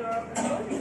Europa todo